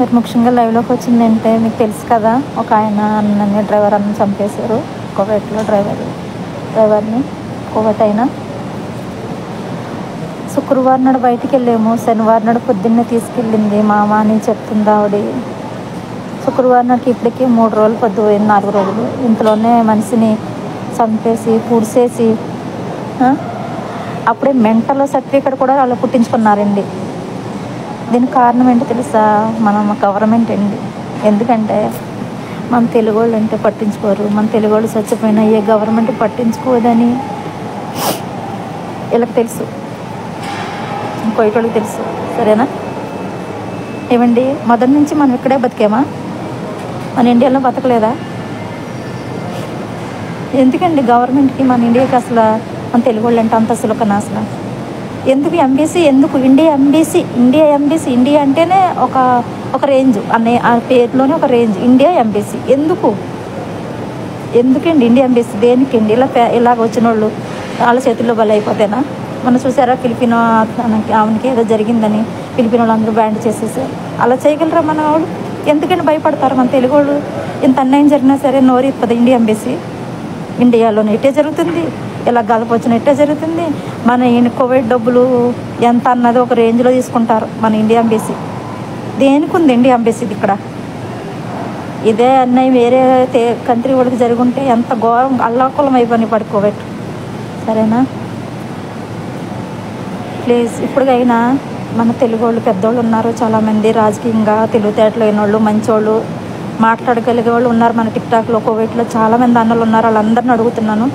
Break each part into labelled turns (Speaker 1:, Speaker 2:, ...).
Speaker 1: మీరు ముఖ్యంగా లైవ్లోకి వచ్చిందంటే మీకు తెలుసు కదా ఒక ఆయన అన్నని డ్రైవర్ అన్న చంపేశారు. కోవేట్లో డ్రైవర్ డ్రైవర్ని కోవట్ అయినా. శుక్రవారం నాడు బయటికి వెళ్ళాము. శనివారం నాడు పొద్దున్నే తీసుకెళ్ళింది మామ అని చెప్తుంది ఆవిడ? శుక్రవారం నాకు ఇప్పటికీ మూడు రోజులు పొద్దు పోయింది నాలుగు రోజులు. ఇంతలోనే మనిషిని చంపేసి పూడ్చేసి అప్పుడే మెంటల్ సర్టిఫికేట్ కూడా వాళ్ళు పుట్టించుకున్నారండి. దీనికి కారణం ఏంటో తెలుసా? మన గవర్నమెంట్ అండి. ఎందుకంటే మన తెలుగు వాళ్ళు అంటే పట్టించుకోరు. మన తెలుగు వాళ్ళు చచ్చిపోయినా ఏ గవర్నమెంట్ పట్టించుకోదని వీళ్ళకి తెలుసు. ఇంకోటికి తెలుసు. సరేనా? ఏమండి? మొదటి నుంచి మనం ఇక్కడే బతికేమా? మన ఇండియాలో బతకలేదా? ఎందుకండి గవర్నమెంట్కి మన ఇండియాకి అసలు మన తెలుగు వాళ్ళు అంటే అంత సులకన అసలు ఎందుకు ఎంబీసీ ఎందుకు India MBC? India MBC India అంటేనే ఒక ఒక రేంజ్. అనే ఆ పేరులోనే ఒక రేంజ్. India MBC. ఎందుకు? ఎందుకండి ఇండియా ఎంబీసీ? దేనికండి? ఇలా ఇలాగ వచ్చిన వాళ్ళు వాళ్ళ చేతుల్లో బలి అయిపోతేనా మనం చూసారా ఫిలిపినో తనకి ఆమెకి ఏదో జరిగిందని ఫిలిపినో వాళ్ళు అందరూ బ్యాండ్ చేసేసారు అలా చేయగలరా మన వాళ్ళు? ఎందుకంటే భయపడతారు మన తెలుగు వాళ్ళు ఇంత అన్యాయం జరిగినా సరే నోరు ఇప్పదు ఇండియా ఎంబీసీ. ఇండియాలోనే ఇటే జరుగుతుంది. ఇలా గలపొచ్చినట్టే జరుగుతుంది. మన కోవిడ్ డబ్బులు ఎంత అన్నది ఒక రేంజ్లో తీసుకుంటారు మన ఇండియా ఎంబీసీ దేనికి ఉంది ఇండియా ఎంబీసీది ఇక్కడ? ఇదే అన్నయ్య వేరే తే కంట్రీ వాళ్ళకి జరుగుంటే ఎంత ఘోరం అల్లాకులం అయిపోయి పడి కోవిడ్. సరేనా? ప్లీజ్ ఇప్పటికైనా మన తెలుగు వాళ్ళు పెద్దోళ్ళు ఉన్నారు చాలామంది రాజకీయంగా తెలివితేటలు అయినోళ్ళు మంచివాళ్ళు మంచోళ్ళు మాట్లాడగలిగే వాళ్ళు ఉన్నారు మన టిక్టాక్లో కోవిడ్లో చాలామంది అన్నలు ఉన్నారు వాళ్ళందరిని అడుగుతున్నాను.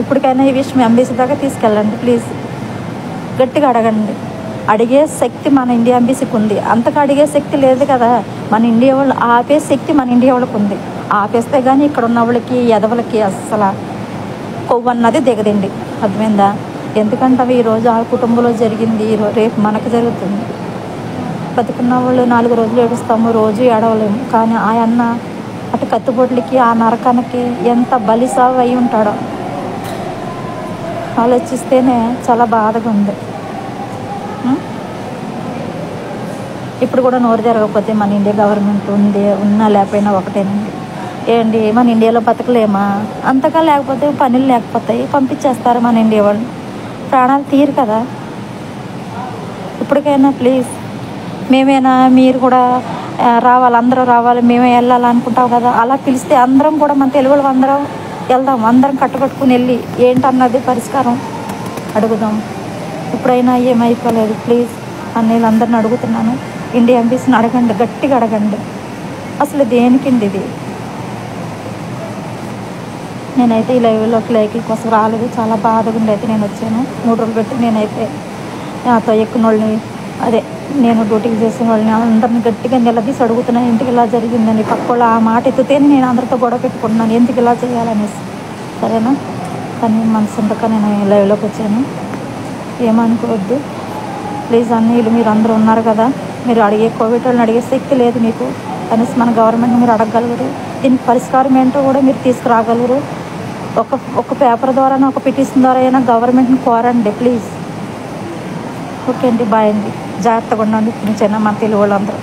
Speaker 1: ఇప్పటికైనా ఈ విషయం ఎంబీసీ దాకా తీసుకెళ్ళండి ప్లీజ్ గట్టిగా అడగండి. అడిగే శక్తి మన ఇండియా ఎంబీసీకి ఉంది. అంతగా అడిగే శక్తి లేదు కదా. మన ఇండియా వాళ్ళు ఆపే శక్తి మన ఇండియా వాళ్ళకి ఉంది. ఆపేస్తే కానీ ఇక్కడ ఉన్న వాళ్ళకి ఎదవలకి అస్సలు కొవ్వు అన్నది దిగదండి. అర్థమైందా? ఎందుకంటే అవి ఈరోజు ఆ కుటుంబంలో జరిగింది ఈరో రేపు మనకు జరుగుతుంది. బతుకున్న వాళ్ళు నాలుగు రోజులు ఏడుస్తాము రోజు ఏడవలేము. కానీ ఆ అన్న అటు కత్తిబొట్లకి ఆ నరకానికి ఎంత బలిసావు అయి ఉంటాడో. ఆలోచిస్తేనే చాలా బాధగా ఉంది. ఇప్పుడు కూడా నోరు జరగకపోతే మన ఇండియా గవర్నమెంట్ ఉంది ఉన్నా లేకపోయినా ఒకటేనండి. ఏంటి మన ఇండియాలో బతకలేమా? అంతగా లేకపోతే పనులు లేకపోతాయి పంపించేస్తారు మన ఇండియా వాళ్ళు. ప్రాణాలు తీరు కదా. ఇప్పటికైనా ప్లీజ్ మేమైనా మీరు కూడా రావాలి అందరూ రావాలి మేమే వెళ్ళాలనుకుంటాం కదా. అలా పిలిస్తే అందరం కూడా మన తెలుగు వాళ్ళు అందరం వెళ్దాం అందరం కట్టుకట్టుకుని వెళ్ళి ఏంటన్నది పరిష్కారం అడుగుదాం. ఇప్పుడైనా ఏమైపోలేదు ప్లీజ్ అని అందరిని అడుగుతున్నాను. ఇండియా ఎంపీస్ని అడగండి గట్టిగా అడగండి. అసలు దేనికండి ఇది? నేనైతే ఈ లైవ్లోకి లైక్ల కోసం రాలేదు చాలా బాధగా ఉండి అయితే నేను వచ్చాను. మూడు రోజులు పెట్టి నేనైతే నాతో ఎక్కిన వాళ్ళని అదే నేను డ్యూటీకి చేసిన వాళ్ళని అందరిని గట్టిగా నిలదీసి అడుగుతున్నాను ఎందుకు ఇలా జరిగిందని? పక్క ఆ మాట ఎత్తుతేనే నేను అందరితో గొడవ పెట్టుకుంటున్నాను. ఎందుకు ఇలా చేయాలనేసి? సరేనా? కానీ మనసు నేను లైవ్లోకి వచ్చాను. ఏమనుకోవద్దు. ప్లీజ్ అన్నీలు మీరు అందరూ ఉన్నారు కదా. మీరు అడిగే కోవిడ్ వాళ్ళని అడిగే శక్తి లేదు మీకు. కనీసం మన గవర్నమెంట్ మీరు అడగగలరు. దీనికి పరిష్కారం ఏంటో కూడా మీరు తీసుకురాగలరు. ఒక ఒక పేపర్ ద్వారా ఒక పిటిషన్ ద్వారా అయినా గవర్నమెంట్ని కోరండి ప్లీజ్. ఓకే అండి బాయ్ అండి. జాగ్రత్తగా ఉండండి నుంచైనా మన తెలుగు వాళ్ళందరూ